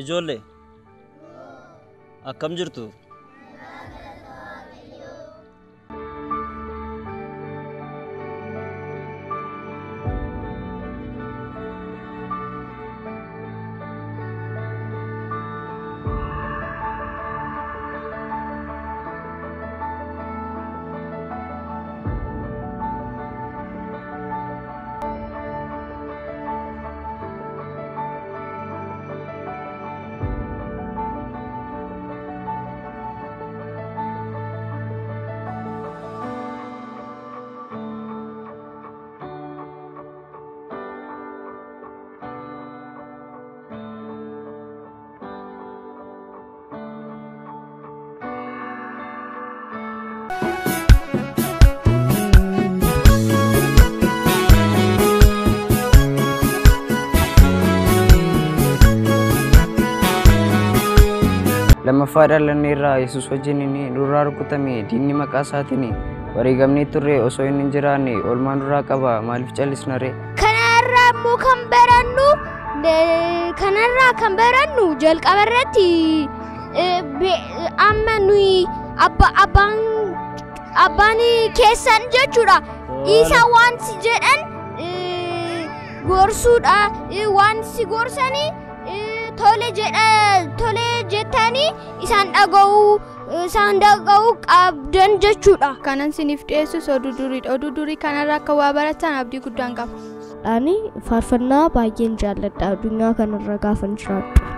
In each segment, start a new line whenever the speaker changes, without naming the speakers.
ijoollee akkam jirtu
lammaffaa dhalannee irraa yesus wajjin inni nurraa rukutame diinni maqaa isaatiin wareegamnee turre osoo inni hin jiraanne oolmaa nurraa qaba maaliif callisna ree
kanarraa immoo kan barannu kanarraa kan barannu jalqaba irratti be- amma nuyi abba- abbaan abbaan keessan jechuudha isa waan si jedhan eh, gorsuudha Eh, waan si gorsanii tole jedha tole jettanii isaan dhaga'uu isaan dhaga'uu qabdan jechuudha.
kanan siniif dhiyeessus oduu duriidha oduu durii kanarraa akka waa baratan abdii guddaan qaba
Ani faarfannaa baay'een jaalladha addunyaa kanarra gaafan jiraadhu.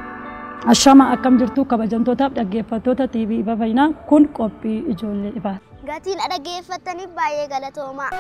Ashama akkam jirtu kabajamtootaaf dhaggeeffattoota TV Babayinaa kun qophii ijoollee ifaati.
Gatiin dhaggeeffataniif baay'ee galatoomaa.